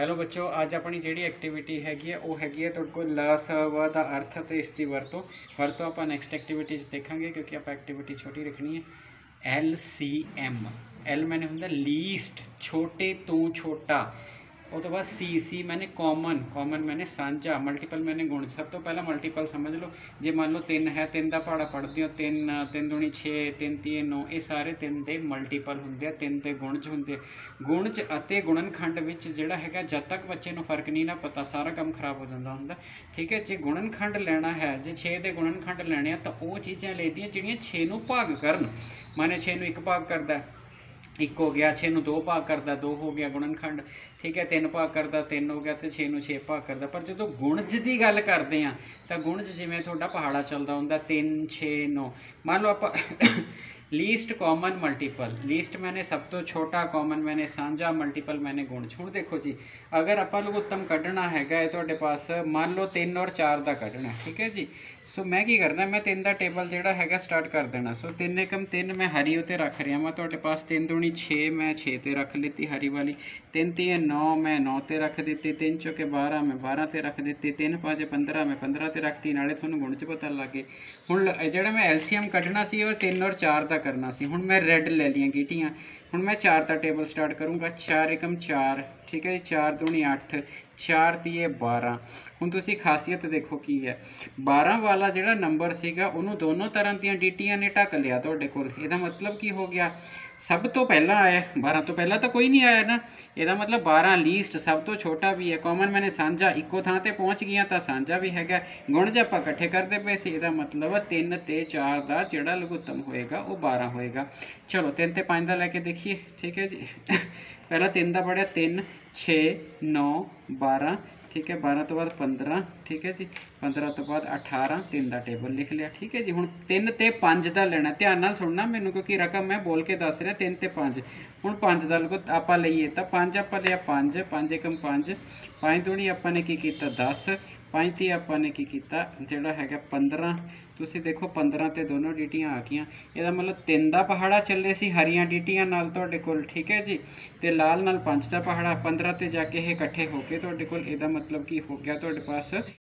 Hello ਬੱਚੋ ਅੱਜ ਆਪਣੀ ਜਿਹੜੀ ਐਕਟੀਵਿਟੀ ਹੈਗੀ ਹੈ ਉਹ ਹੈਗੀ ਹੈ ਤੁਹਾਡੇ ਕੋਲ ਲ ਸ ਦਾ ਅਰਥ ਅਤੇ ਇਸ ਦੀ ਵਰਤੋਂ। ਵਰਤੋਂ ਆਪਾਂ ਨੈਕਸਟ ਐਕਟੀਵਿਟੀ 'ਚ ਦੇਖਾਂਗੇ, ਕਿਉਂਕਿ ਆਪਾਂ ਐਕਟੀਵਿਟੀ ਛੋਟੀ ਰੱਖਣੀ ਹੈ ਐਲ ਸੀ ਐਮ ਐਲ ਮੈਨੇ ਹੁੰਦਾ ਲੀਸਟ ਛੋਟੇ ਤੋਂ ਛੋਟਾ। ਉਹ ਤੋਂ ਬਾਅਦ ਸੀ ਸੀ ਮੈਨੇ ਕਾਮਨ ਕਾਮਨ ਮੈਨੇ ਸਾਂਝਾ ਮਲਟੀਪਲ ਮੈਨੇ ਗੁਣ। ਸਭ ਤੋਂ ਪਹਿਲਾਂ ਮਲਟੀਪਲ ਸਮਝ ਲਓ। ਜੇ ਮੰਨ ਲਓ 3 ਹੈ 3 ਦਾ ਪਹਾੜਾ ਪੜ੍ਹਦੇ ਹੋ 3 3 ਦੁਣੀ 6 3 ਤੀਏ 9 ਇਹ ਸਾਰੇ 3 ਦੇ ਮਲਟੀਪਲ ਹੁੰਦੇ ਆ 3 ਦੇ ਗੁਣ ਚ ਹੁੰਦੇ ਗੁਣ ਚ ਅਤੇ ਗੁਣਨਖੰਡ ਵਿੱਚ ਜਿਹੜਾ ਹੈਗਾ, ਜਦ ਤੱਕ ਬੱਚੇ ਨੂੰ ਫ਼ਰਕ ਨਹੀਂ ਨਾ ਪਤਾ, ਸਾਰਾ ਕੰਮ ਖਰਾਬ ਹੋ ਜਾਂਦਾ ਹੁੰਦਾ। ਠੀਕ ਹੈ, ਜੇ ਗੁਣਨਖੰਡ ਲੈਣਾ ਹੈ, ਜੇ 6 ਦੇ ਗੁਣਨਖੰਡ ਲੈਣੇ ਆ, ਤਾਂ ਉਹ ਚੀਜ਼ਾਂ ਲੈਦੀਆਂ ਜਿਹੜੀਆਂ 6 ਨੂੰ ਭਾਗ ਕਰਨ। ਮਾਨੇ 6 ਨੂੰ ਇੱਕ ਭਾਗ ਕਰਦਾ ਹੈ। ਇੱਕ ਹੋ ਗਿਆ 6 ਨੂੰ 2 ਭਾਗ ਕਰਦਾ 2 ਹੋ ਗਿਆ ਗੁਣਨਖੰਡ, ਠੀਕ ਹੈ 3 ਭਾਗ ਕਰਦਾ 3 ਹੋ ਗਿਆ ਤੇ 6 ਨੂੰ 6 ਭਾਗ ਕਰਦਾ। ਪਰ ਜਦੋਂ ਗੁਣਜ ਦੀ ਗੱਲ ਕਰਦੇ ਆ ਤਾਂ ਗੁਣਜ ਜਿਵੇਂ ਤੁਹਾਡਾ ਪਹਾੜਾ ਚੱਲਦਾ ਹੁੰਦਾ 3 6 9 ਮੰਨ ਲਓ ਆਪਾਂ ਲੀਸਟ ਕਾਮਨ ਮਲਟੀਪਲ ਲੀਸਟ ਮੈਨੇ ਸਭ ਤੋਂ ਛੋਟਾ ਕਾਮਨ ਮੈਨੇ ਸਾਂਝਾ ਮਲਟੀਪਲ ਮੈਨੇ ਗੁਣਜ ਹੁਣ ਦੇਖੋ ਜੀ ਅਗਰ ਆਪਾਂ ਲਘੁੱਤਮ ਕੱਢਣਾ ਹੈਗਾ ਹੈ ਤੁਹਾਡੇ ਪਾਸ ਮੰਨ ਲਓ 3 ਔਰ 4 ਦਾ ਕੱਢਣਾ ਠੀਕ ਹੈ ਜੀ ਸੋ ਮੈਂ ਕੀ ਕਰਨਾ ਮੈਂ 3 ਦਾ ਟੇਬਲ ਜਿਹੜਾ ਹੈਗਾ ਸਟਾਰਟ ਕਰ ਦੇਣਾ ਸੋ 3 ਏਕਮ 3 ਮੈਂ ਹਰੀ ਉਤੇ ਰੱਖ ਰਿਹਾ ਮੈਂ ਤੁਹਾਡੇ ਪਾਸ 3 ਦੂਣੀ 6 ਮੈਂ 6 ਤੇ ਰੱਖ ਲਿੱਤੀ ਹਰੀ ਵਾਲੀ 3 ਤੀਏ 9 ਮੈਂ 9 ਤੇ ਰੱਖ ਦਿੱਤੀ 3 ਚੌਕੇ 12 ਮੈਂ 12 ਤੇ ਰੱਖ ਦਿੱਤੀ 3 ਪਾਜੇ 15 ਮੈਂ 15 ਤੇ ਰੱਖਤੀ ਨਾਲੇ ਤੁਹਾਨੂੰ ਗੁਣ ਚ ਪਤਾ ਲੱਗੇ ਹੁਣ ਜਿਹੜਾ ਮੈਂ ਐਲਸੀਐਮ ਕੱਢਣਾ ਸੀ ਉਹ 3 ਔਰ 4 ਦਾ ਕਰਨਾ ਸੀ। ਹੁਣ ਮੈਂ ਰੈੱਡ ਲੈ ਲਈਆਂ ਗੀਟੀਆਂ। ਹੁਣ ਮੈਂ 4 ਦਾ ਟੇਬਲ ਸਟਾਰਟ ਕਰੂੰਗਾ। 4 ਏਕਮ 4 ਠੀਕ ਹੈ ਜੀ? 4 ਦੂਣੀ 8 4 ਤੀਏ 12 ਹੁਣ ਤੁਸੀਂ ਖਾਸੀਅਤ ਦੇਖੋ ਕੀ ਹੈ। 12 ਵਾਲਾ ਜਿਹੜਾ ਨੰਬਰ ਸੀਗਾ, ਉਹਨੂੰ ਦੋਨੋਂ ਤਰ੍ਹਾਂ ਦੀਆਂ ਡੀਟੀਆਂ ਨੇ ਢੱਕ ਲਿਆ ਤੁਹਾਡੇ ਕੋਲ। ਇਹਦਾ ਮਤਲਬ ਕੀ ਹੋ ਗਿਆ? ਸਭ ਤੋਂ ਪਹਿਲਾਂ ਆਇਆ 12 ਤੋਂ ਪਹਿਲਾਂ ਤਾਂ ਕੋਈ ਨਹੀਂ ਆਇਆ ਨਾ। ਇਹਦਾ ਮਤਲਬ 12 ਲੀਸਟ ਸਭ ਤੋਂ ਛੋਟਾ ਵੀ ਹੈ। ਕਾਮਨ ਮੈਨੇ ਸਾਂਝਾ ਇੱਕੋ ਥਾਂ ਤੇ ਪਹੁੰਚ ਗਈਆਂ ਤਾਂ ਸਾਂਝਾ ਵੀ ਹੈਗਾ। ਗੁਣ ਜੇ ਆਪਾਂ ਇਕੱਠੇ ਕਰਦੇ ਪਏ ਸੀ, ਇਹਦਾ ਮਤਲਬ 3 ਤੇ 4 ਦਾ ਜਿਹੜਾ ਲਘੁੱਤਮ ਹੋਏਗਾ, ਉਹ 12 ਹੋਏਗਾ। ਚਲੋ 3 ਤੇ 5 ਦਾ ਲੈ ਕੇ ਦੇਖੀਏ, ਠੀਕ ਹੈ ਜੀ। ਪਹਿਲਾਂ 3 ਦਾ ਪੜਿਆ 3 6 9 12 ਠੀਕ ਹੈ। 12 ਤੋਂ ਬਾਅਦ 15 ਠੀਕ ਹੈ ਜੀ। 15 ਤੋਂ ਬਾਅਦ 18 3 ਦਾ ਟੇਬਲ ਲਿਖ ਲਿਆ, ਠੀਕ ਹੈ ਜੀ। ਹੁਣ 3 ਤੇ 5 ਦਾ ਲੈਣਾ, ਧਿਆਨ ਨਾਲ ਸੁਣਨਾ ਮੈਨੂੰ, ਕਿਉਂਕਿ ਰਕਮ ਮੈਂ ਬੋਲ ਕੇ ਦੱਸ ਰਿਹਾ 3 ਤੇ 5 ਹੁਣ 5 ਦਾ ਲਗੋ, ਆਪਾਂ ਲਈਏ ਤਾਂ 5 ਆਪਾਂ ਲਿਆ 5 5 ਏਕਮ 5 5 ਦੂਣੀ ਆਪਾਂ ਨੇ ਕੀ ਕੀਤਾ 10 5 ਤੇ ਆਪਾਂ ਨੇ ਕੀ ਕੀਤਾ? ਜਿਹੜਾ ਹੈਗਾ 15 ਤੁਸੀਂ ਦੇਖੋ 15 ਤੇ ਦੋਨੋਂ ਡੀਟੀਆਂ ਆ ਗਈਆਂ। ਇਹਦਾ ਮਤਲਬ 3 ਦਾ ਪਹਾੜਾ ਚੱਲੇ ਸੀ, ਹਰੀਆਂ ਡੀਟੀਆਂ ਨਾਲ ਤੁਹਾਡੇ ਕੋਲ, ਠੀਕ ਹੈ ਜੀ? ਤੇ ਲਾਲ ਨਾਲ 5 ਦਾ ਪਹਾੜਾ 15 ਤੇ ਜਾ ਕੇ ਇਹ ਇਕੱਠੇ ਹੋ ਕੇ ਤੁਹਾਡੇ ਕੋਲ, ਇਹਦਾ ਮਤਲਬ ਕੀ ਹੋ ਗਿਆ ਤੁਹਾਡੇ ਪਾਸ?